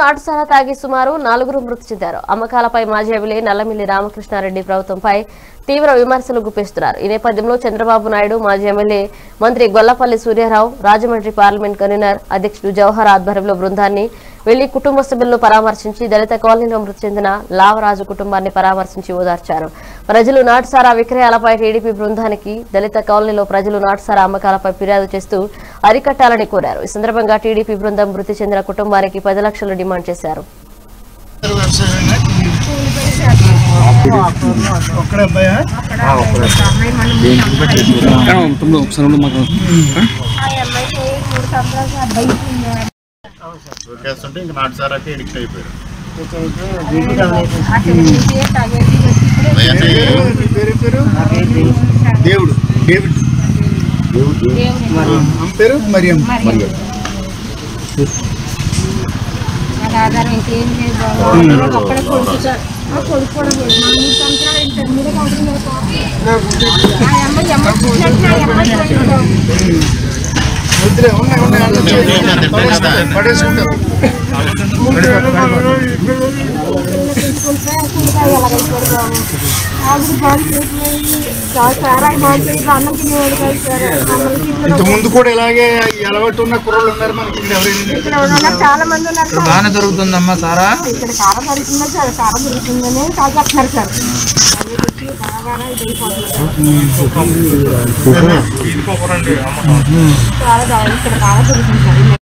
నాటుసారా తాగి సుమారు నలుగురు మృతి చెందారు. అమ్మకాలపై మాజీ ఎమ్మెల్యే నల్లమిల్లి రామకృష్ణారెడ్డి ప్రభుత్వంపై తీవ్ర విమర్శలు గుప్పిస్తున్నారు. ఈ నేపథ్యంలో చంద్రబాబు నాయుడు మాజీ ఎమ్మెల్యే మంత్రి గొల్లపల్లి సూర్యారావు రాజమండ్రి పార్లమెంట్ కన్వీనర్ అధ్యక్షుడు జవహర్ ఆధ్వర్యంలో బృందాన్ని వెళ్ళి కుటుంబ సభ్యులను పరామర్శించి దళిత కాలనీలో మృతి చెందిన లావరాజు కుటుంబాన్ని పరామర్శించి ఓదార్చారు. ప్రజలు నాటుసారా విక్రయాలపై టీడీపీ బృందానికి దళిత కాలనీలో ప్రజలు నాటుసారా అమ్మకాలపై ఫిర్యాదు చేస్తూ అరికట్టాలని కోరారు. ఈ సందర్భంగా టీడీపీ బృందం మృతి చెందిన కుటుంబానికి పది లక్షలు డిమాండ్ చేశారు. ఎడిక్ట్ అయిపోయారు దేవుడు డేవిడ్ ఆమె పేరు మరియం. ఆధారం ఇంకేం లేదు అక్కడ కొడుకు సార్ ఆ కొడుకు కూడా మూడు సంవత్సరాలు ఇంటర్ మీద ఆ అమ్మాయి అమ్మాయి చూసినట్టు నా అమ్మాయి పోయింది. వద్దులే, ఉన్నాయి, ఉన్నాయి, అన్నీ ఇంత. ముందు కూడా ఇలాగే అలవాటు ఉన్న కుర్రోళ్ళు ఉన్నారు మనకి చాలా మంది ఉన్నారు సార్. బాగానే దొరుకుతుందమ్మా సారా? ఇక్కడ సార్ కారం దొరుకుతుందని సార్ అన్ని వచ్చి బాగా ఇది అయిపోతుంది చాలా బాగుంది ఇక్కడ బాగా దొరుకుతుంది సార్.